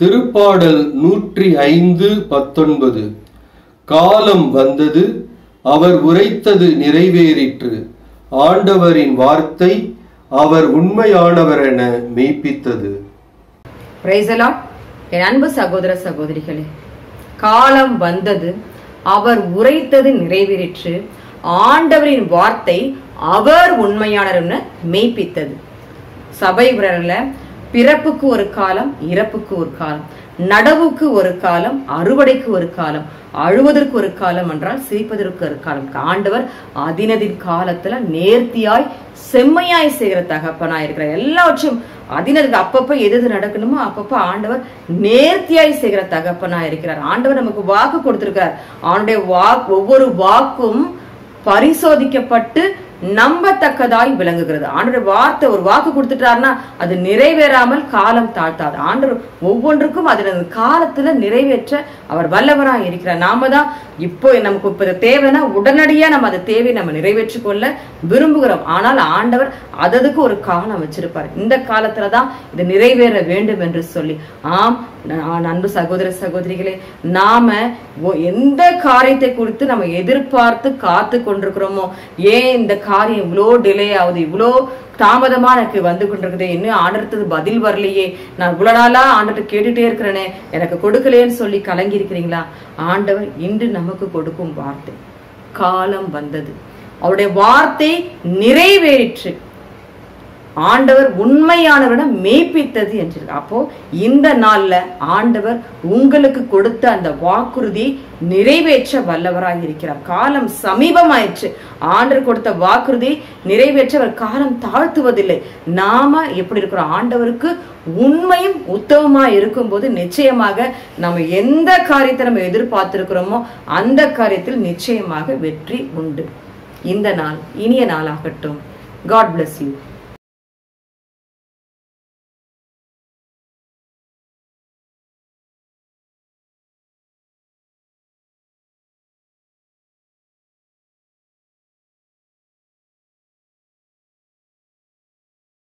திருப்பாடல் நூற்றி ஐந்து பத்தொன்பது. காலம் வந்தது அவர் உரைத்தது நிறைவேறிற்று. ஆண்டவரின் வார்த்தை அவர் உண்மையானவரென மெய்ப்பித்தது. பிரைசலா என் அன்பு சகோதர சகோதரிகளே காலம் வந்தது அவர் உரைத்தது நிறைவேறிற்று. ஆண்டவரின் வார்த்தை அவர் உண்மையானவர் என மெய்ப்பித்தது. சபை உரல பிறப்புக்கு ஒரு காலம் இறப்புக்கு ஒரு காலம் நடவுக்கு ஒரு காலம் அறுவடைக்கு ஒரு காலம் அழுவதற்கு ஒரு காலம் என்றால் சிரிப்பதற்கு ஒரு காலம். ஆண்டவர் அதினதின் காலத்துல நேர்த்தியாய் செம்மையாய் செய்கிற தகப்பனாய் இருக்கிறார் எல்லாவற்றையும் அதினருக்கு அப்பப்ப எது எது நடக்கணுமோ அப்பப்ப ஆண்டவர் நேர்த்தியாய் செய்கிற தகப்பனாய் இருக்கிறார். ஆண்டவர் நமக்கு வாக்கு கொடுத்திருக்கிறார். அவனுடைய வாக்கு ஒவ்வொரு வாக்கும் பரிசோதிக்கப்பட்டு நம்பத்தக்கதாய் விளங்குகிறது. ஆண்டவர் வார்த்தை ஒரு வாக்கு கொடுத்துட்டாருன்னா அது நிறைவேறாமல் காலம் தாழ்த்தாது. ஆண்டவர் ஒவ்வொன்றுக்கும் அதில் காலத்துல நிறைவேற்ற அவர் வல்லவராக இருக்கிறார். நாம தான் இப்போ நமக்கு இப்ப தேவைன்னா உடனடியா நம்ம அந்த தேவையை நம்ம நிறைவேற்றி கொள்ள விரும்புகிறோம். ஆனால் ஆண்டவர் அததுக்கு ஒரு காலம் வச்சிருப்பார். இந்த காலத்துல தான் இது நிறைவேற வேண்டும் என்று சொல்லி. ஆம் அன்பு சகோதர சகோதரிகளே நாம ஒ- எந்த காரியத்தை குறித்து நம்ம எதிர்பார்த்து காத்து கொண்டிருக்கிறோமோ ஏன் இந்த காரியம் இவ்வளோ டிலே ஆகுது இவ்வளோ தாமதமா எனக்கு வந்து கொண்டிருக்குது. இன்னும் ஆண்டத்துக்கு பதில் வரலையே. நான் இவ்வளோ நாளா ஆண்டர்கிட்ட கேட்டுட்டே இருக்கிறேனே. எனக்கு கொடுக்கலையேன்னு சொல்லி கலங்கி இருக்கிறீங்களா? ஆண்டவர் இன்று நமக்கு கொடுக்கும் வார்த்தை. காலம் வந்தது. அவருடைய வார்த்தை நிறைவேறிற்று. ஆண்டவர் உண்மையானவரிடம் மெய்ப்பித்தது என்று அப்போ இந்த நாள்ல ஆண்டவர் உங்களுக்கு கொடுத்த அந்த வாக்குறுதி நிறைவேற்ற வல்லவராக இருக்கிறார். காலம் சமீபமாயிற்று. ஆண்டவர் கொடுத்த வாக்குறுதி நிறைவேற்றவர் காலம் தாழ்த்துவதில்லை. நாம எப்படி இருக்கிறோம்? ஆண்டவருக்கு உண்மையும் உத்தமமா இருக்கும்போது நிச்சயமாக நம்ம எந்த காரியத்தை நம்ம எதிர்பார்த்திருக்கிறோமோ அந்த காரியத்தில் நிச்சயமாக வெற்றி உண்டு. இந்த நாள் இனிய நாளாகட்டும். God bless you